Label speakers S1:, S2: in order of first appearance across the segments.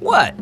S1: What?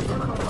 S1: Okay.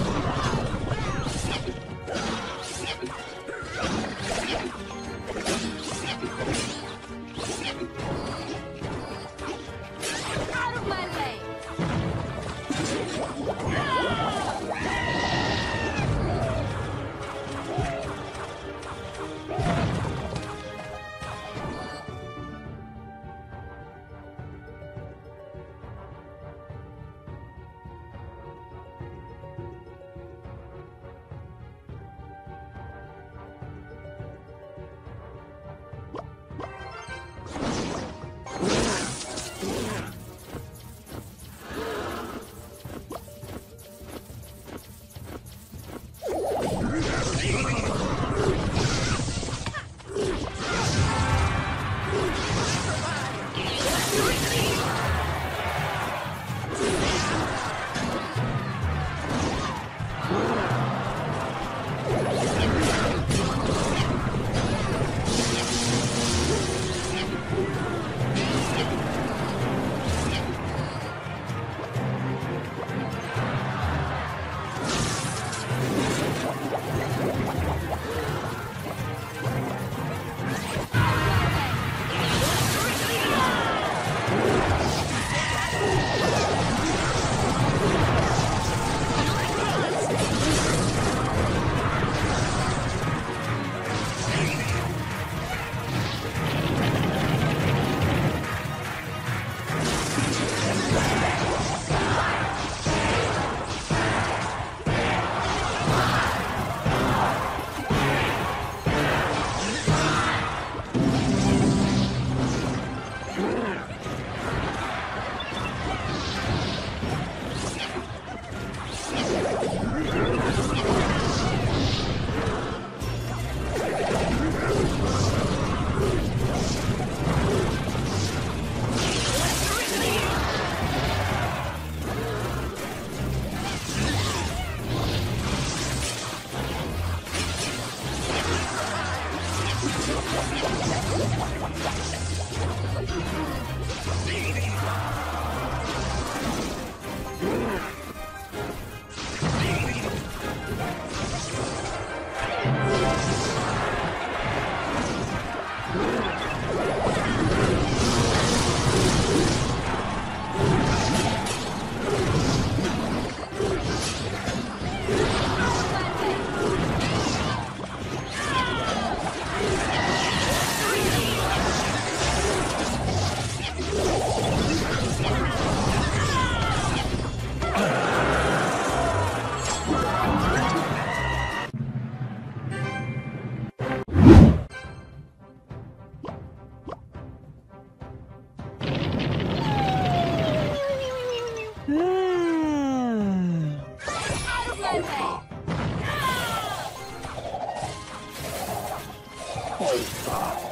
S1: こいつは。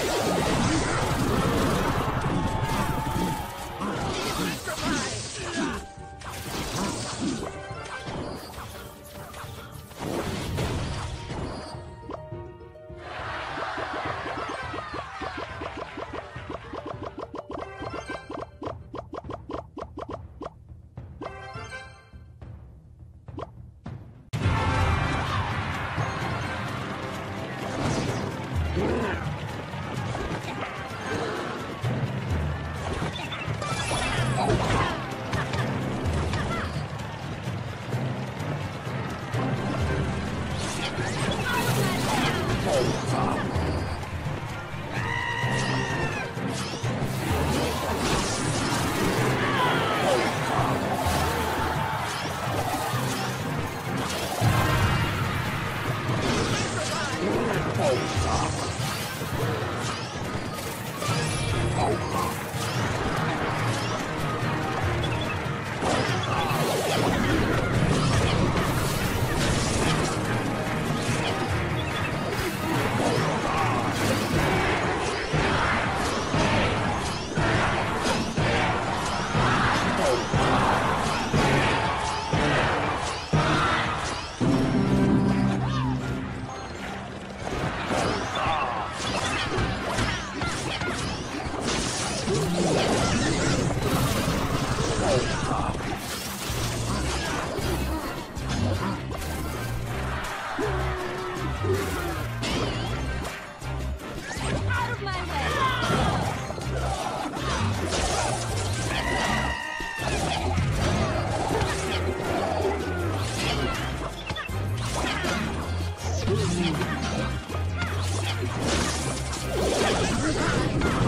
S1: Come on. Over. Oh. Time.